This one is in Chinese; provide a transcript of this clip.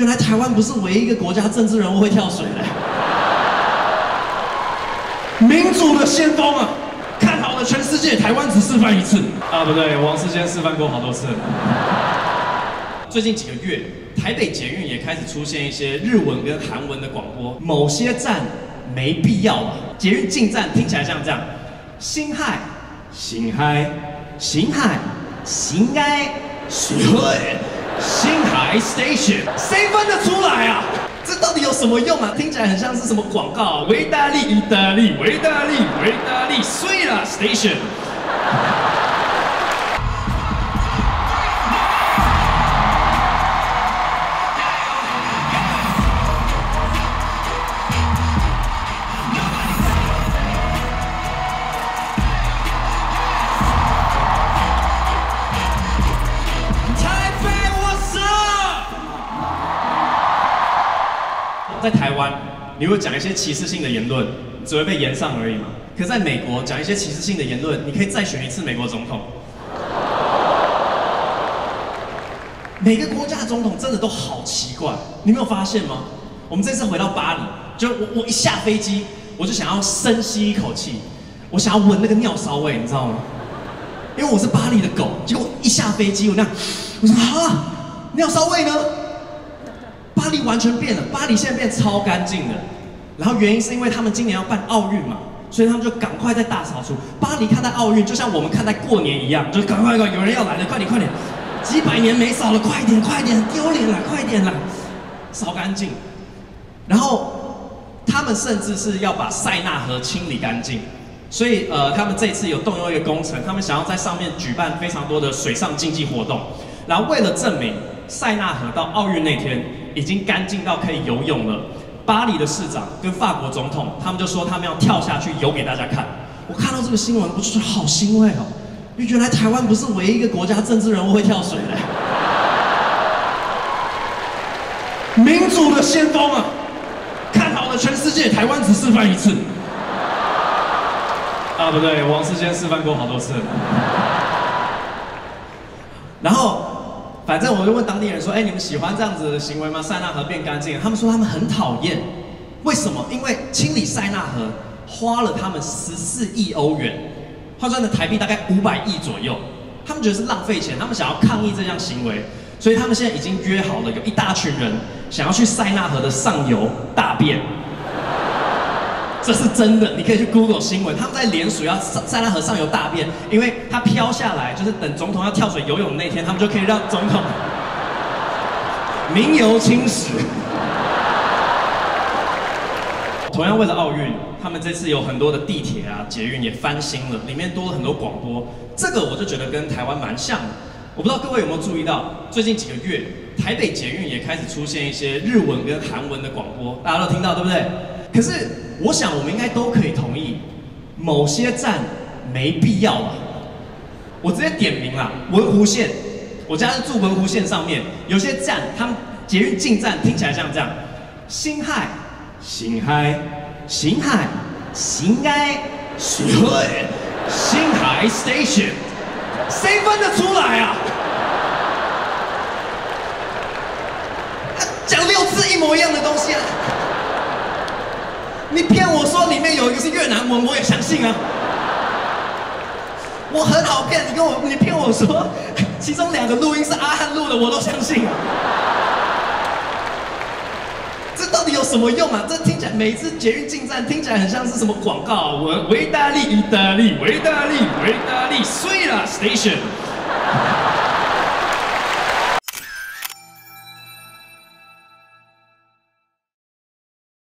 原来台湾不是唯一一个国家政治人物会跳水的，民主的先锋啊！看好了全世界，台湾只示范一次。啊，不对，王世坚示范过好多次。最近几个月，台北捷运也开始出现一些日文跟韩文的广播，某些站没必要吧？捷运进站听起来像这样：新海、新海、新海、新海、新海、新海 Station，谁分得出来啊？这到底有什么用啊？听起来很像是什么广告？维达利、意大利、维达利、维达利，碎了 Station。在台湾，你会讲一些歧视性的言论，只会被延上而已嘛。可在美国讲一些歧视性的言论，你可以再选一次美国总统。每个国家的总统真的都好奇怪，你没有发现吗？我们这次回到巴黎，就我我一下飞机，我就想要深吸一口气，我想要闻那个尿骚味，你知道吗？因为我是巴黎的狗，结果一下飞机，我那，我说啊，尿骚味呢？巴黎完全变了，巴黎现在变超干净的。然后原因是因为他们今年要办奥运嘛，所以他们就赶快在大扫除。巴黎看待奥运就像我们看待过年一样，就赶快快，有人要来了，快点快点，几百年没扫了，快点快点，丢脸了，快点了，扫干净。然后他们甚至是要把塞纳河清理干净。所以，呃，他们这次有动用一个工程，他们想要在上面举办非常多的水上竞技活动。然后，为了证明塞纳河到奥运那天已经干净到可以游泳了，巴黎的市长跟法国总统他们就说他们要跳下去游给大家看。我看到这个新闻，我就觉得好欣慰哦，原来台湾不是唯一一个国家政治人物会跳水的，民主的先锋啊！看好了全世界，台湾只示范一次。啊，不对，王世坚示范过好多次。然后，反正我就问当地人说：“哎，你们喜欢这样子的行为吗？塞纳河变干净？”他们说他们很讨厌。为什么？因为清理塞纳河花了他们十四亿欧元，换算的台币大概五百亿左右。他们觉得是浪费钱，他们想要抗议这项行为，所以他们现在已经约好了，有一大群人想要去塞纳河的上游大便。这是真的，你可以去 Google 新闻，他们在联署要塞纳河上游大便，因为它飘下来，就是等总统要跳水游泳那天，他们就可以让总统名游青史。同样为了奥运，他们这次有很多的地铁啊、捷运也翻新了，里面多了很多广播，这个我就觉得跟台湾蛮像的。我不知道各位有没有注意到，最近几个月，台北捷运也开始出现一些日文跟韩文的广播，大家都听到对不对？可是我想我们应该都可以同意，某些站没必要吧？我直接点名啦，文湖线，我家是住文湖线上面，有些站他们捷运进站听起来像这样：新海、新海、新海、新海、新海、新海 Station，谁分得出来啊？讲六次一模一样的东西啊！你骗我说里面有一个是越南文，我也相信啊。我很好骗，你跟我你骗我说其中两个录音是阿汉录的，我都相信。这到底有什么用啊？这听起来每一次捷运进站听起来很像是什么广告？维维大利、意大利、维大利、维大利，碎了 station。